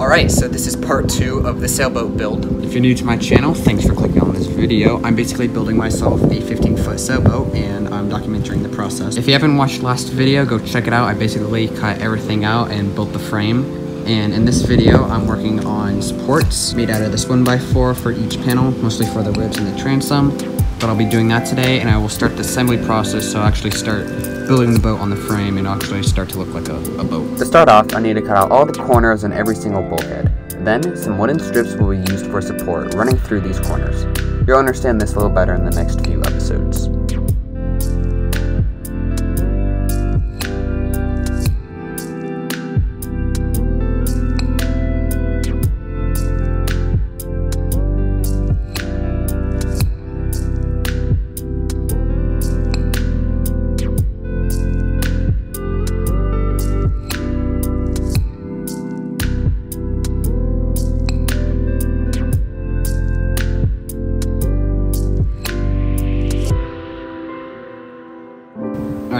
Alright, so this is part two of the sailboat build. If you're new to my channel, thanks for clicking on this video. I'm basically building myself a 15 foot sailboat and I'm documenting the process. If you haven't watched last video, go check it out. I basically cut everything out and built the frame. And in this video, I'm working on supports made out of this 1x4 for each panel, mostly for the ribs and the transom. But I'll be doing that today and I will start the assembly process, so I'll actually start building the boat on the frame and actually start to look like a, a boat. To start off, I need to cut out all the corners on every single bulkhead. Then, some wooden strips will be used for support running through these corners. You'll understand this a little better in the next few episodes.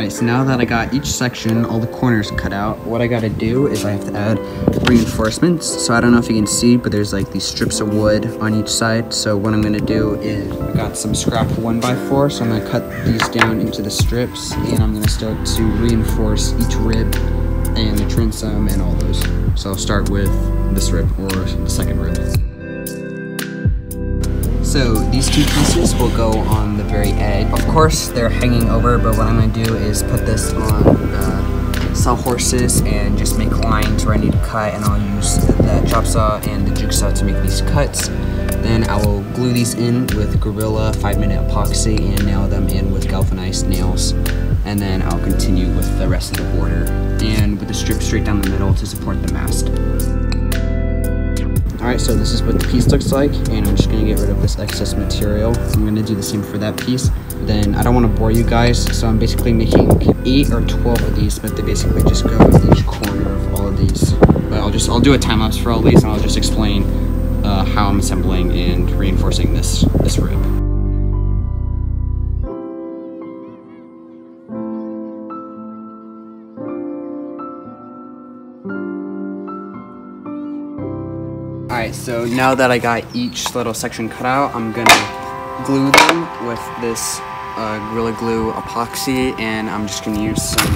Alright, so now that I got each section, all the corners cut out, what I gotta do is I have to add reinforcements. So I don't know if you can see, but there's like these strips of wood on each side. So what I'm gonna do is, I got some scrap 1x4, so I'm gonna cut these down into the strips, and I'm gonna start to reinforce each rib and the transom and all those. So I'll start with this rib, or the second rib. So these two pieces will go on the very edge. Of course, they're hanging over, but what I'm gonna do is put this on uh, sawhorses and just make lines where I need to cut, and I'll use the chop saw and the jigsaw to make these cuts. Then I will glue these in with Gorilla 5 minute epoxy and nail them in with galvanized nails. And then I'll continue with the rest of the border and with the strip straight down the middle to support the mast. Alright, so this is what the piece looks like, and I'm just going to get rid of this excess material. I'm going to do the same for that piece. Then, I don't want to bore you guys, so I'm basically making 8 or 12 of these, but they basically just go in each corner of all of these. But I'll just, I'll do a time-lapse for all these, and I'll just explain uh, how I'm assembling and reinforcing this, this rib. Alright, so now that I got each little section cut out, I'm gonna glue them with this uh, Gorilla Glue epoxy, and I'm just gonna use some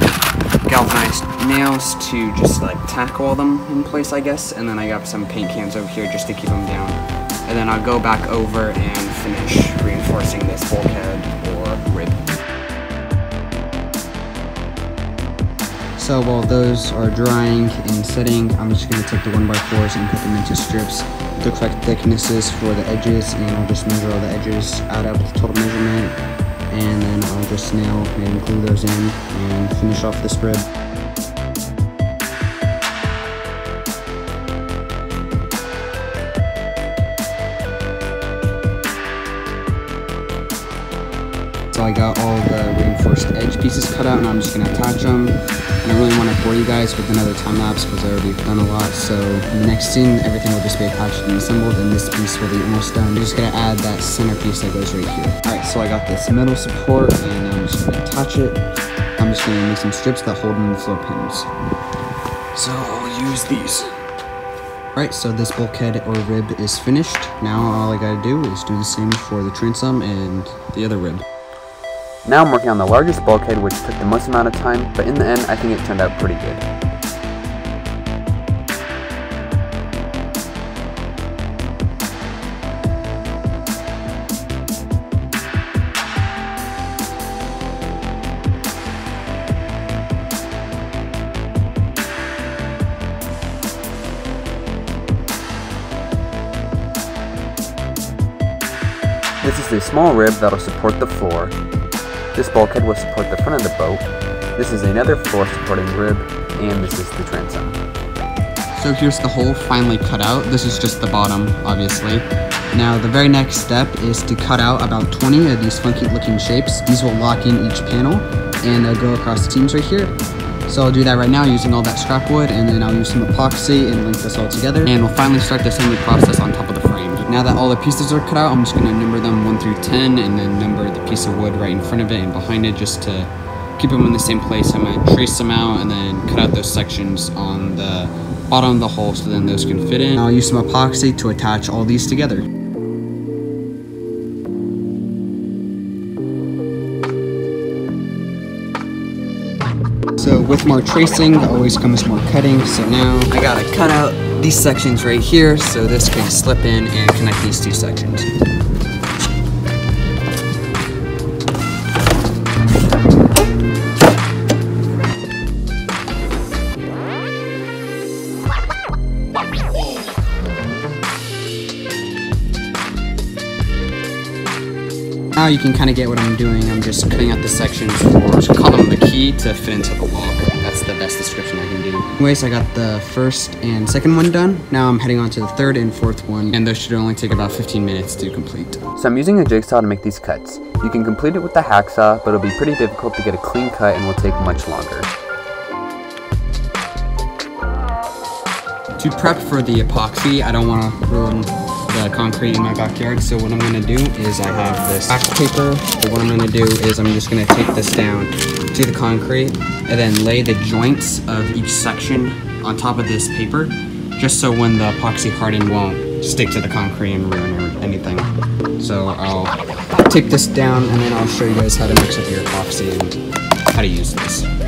galvanized nails to just like tack all them in place, I guess, and then I got some paint cans over here just to keep them down. And then I'll go back over and finish reinforcing this bulkhead So while those are drying and setting, I'm just going to take the 1x4s and cut them into strips, the correct thicknesses for the edges, and I'll just measure all the edges out with the total measurement, and then I'll just nail and glue those in and finish off the spread. So I got all the reinforced edge pieces cut out and I'm just going to attach them. And I really want to bore you guys with another time lapse because I already done a lot. So in the next scene, everything will just be attached and assembled and this piece will be almost done. I'm just going to add that centerpiece that goes right here. Alright, so I got this metal support and I'm just going to attach it. I'm just going to make some strips that hold in the floor pins. So I'll use these. Alright, so this bulkhead or rib is finished. Now all I gotta do is do the same for the transom and the other rib. Now I'm working on the largest bulkhead which took the most amount of time, but in the end I think it turned out pretty good. This is a small rib that'll support the floor. This bulkhead will support the front of the boat. This is another floor supporting rib, and this is the transom. So here's the hull finally cut out. This is just the bottom, obviously. Now the very next step is to cut out about 20 of these funky looking shapes. These will lock in each panel and they'll go across the seams right here. So I'll do that right now using all that scrap wood and then I'll use some epoxy and link this all together. And we'll finally start the assembly process on top. Now that all the pieces are cut out, I'm just gonna number them one through 10 and then number the piece of wood right in front of it and behind it just to keep them in the same place. I'm gonna trace them out and then cut out those sections on the bottom of the hull so then those can fit in. I'll use some epoxy to attach all these together. So with more tracing, always comes more cutting. So now I gotta cut out these sections right here so this can slip in and connect these two sections. Now you can kind of get what I'm doing. I'm just cutting out the sections for column the key to fit into the lock. That's the best description I can do. Anyways, I got the first and second one done. Now I'm heading on to the third and fourth one, and those should only take about 15 minutes to complete. So I'm using a jigsaw to make these cuts. You can complete it with the hacksaw, but it'll be pretty difficult to get a clean cut and will take much longer. To prep for the epoxy, I don't want to ruin the concrete in my backyard. So what I'm gonna do is I have this wax paper. So what I'm gonna do is I'm just gonna take this down to the concrete and then lay the joints of each section on top of this paper, just so when the epoxy hardened won't stick to the concrete and ruin or anything. So I'll take this down and then I'll show you guys how to mix up your epoxy and how to use this.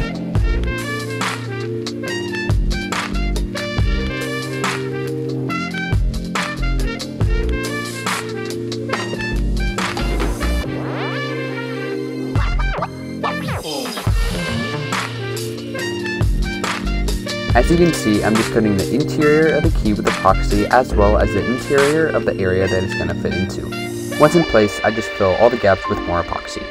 As you can see, I'm just coating the interior of the key with epoxy as well as the interior of the area that it's going to fit into. Once in place, I just fill all the gaps with more epoxy.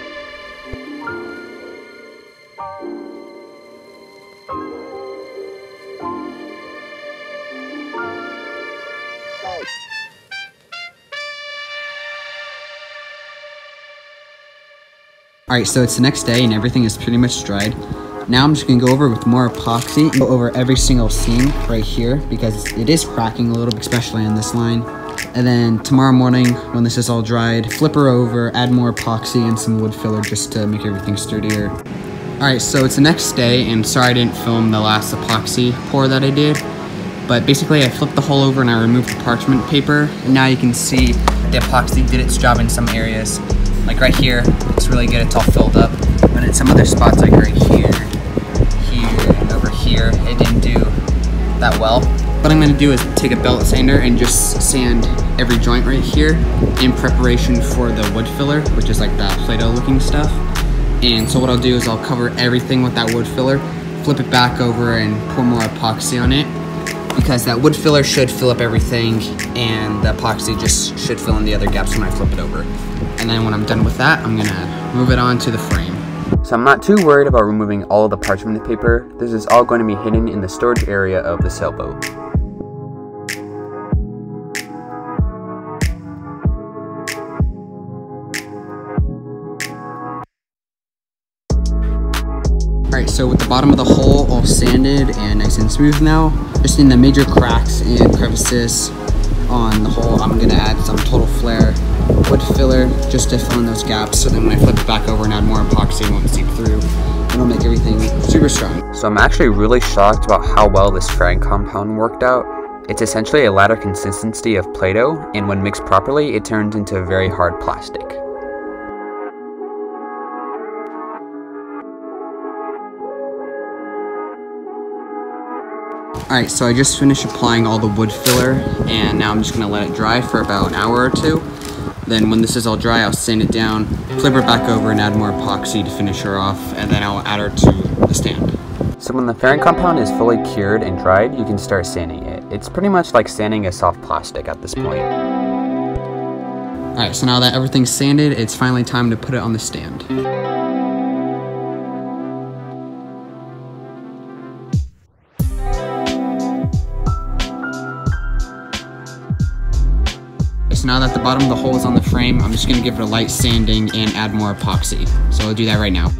Alright, so it's the next day and everything is pretty much dried. Now I'm just gonna go over with more epoxy, and go over every single seam right here because it is cracking a little bit, especially on this line. And then tomorrow morning, when this is all dried, flip her over, add more epoxy and some wood filler just to make everything sturdier. Alright, so it's the next day, and sorry I didn't film the last epoxy pour that I did. But basically I flipped the hull over and I removed the parchment paper. And now you can see the epoxy did its job in some areas. Like right here, it's really good, it's all filled up. But in some other spots like right here, over here, it didn't do that well. What I'm gonna do is take a belt sander and just sand every joint right here in preparation for the wood filler, which is like that Play-Doh looking stuff. And so what I'll do is I'll cover everything with that wood filler, flip it back over and pour more epoxy on it because that wood filler should fill up everything and the epoxy just should fill in the other gaps when I flip it over. And then when I'm done with that, I'm gonna move it on to the frame. So I'm not too worried about removing all the parchment of the paper. This is all going to be hidden in the storage area of the sailboat. Alright, so with the bottom of the hull all sanded and nice and smooth now, just in the major cracks and crevices on the hull, I'm gonna add some TotalFair wood filler just to fill in those gaps so then when I flip it back over and add more epoxy, it won't seep through. And it'll make everything super strong. So I'm actually really shocked about how well this fairing compound worked out. It's essentially a ladder consistency of Play-Doh, and when mixed properly, it turns into a very hard plastic. Alright, so I just finished applying all the wood filler and now I'm just going to let it dry for about an hour or two. Then when this is all dry, I'll sand it down, flip her back over and add more epoxy to finish her off and then I'll add her to the stand. So when the fairing compound is fully cured and dried, you can start sanding it. It's pretty much like sanding a soft plastic at this point. Alright, so now that everything's sanded, it's finally time to put it on the stand. Now that the bottom of the hull is on the frame, I'm just gonna give it a light sanding and add more epoxy. So I'll do that right now.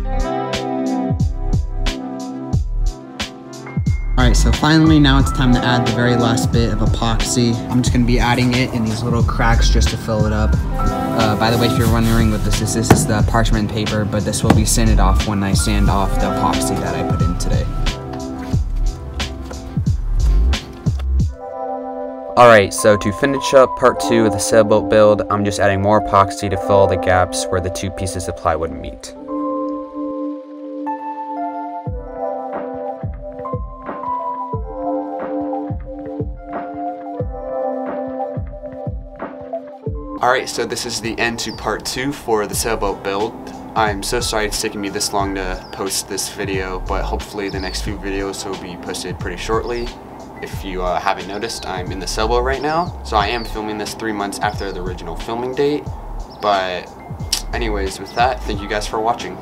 Alright, so finally now it's time to add the very last bit of epoxy. I'm just gonna be adding it in these little cracks just to fill it up. Uh, by the way, if you're wondering what this is, this is the parchment paper, but this will be sanded off when I sand off the epoxy that I put in today. Alright, so to finish up part 2 of the sailboat build, I'm just adding more epoxy to fill the gaps where the two pieces of plywood meet. Alright, so this is the end to part 2 for the sailboat build. I'm so sorry it's taken me this long to post this video, but hopefully the next few videos will be posted pretty shortly. If you uh, haven't noticed, I'm in the sailboat right now, so I am filming this three months after the original filming date. But anyways, with that, thank you guys for watching.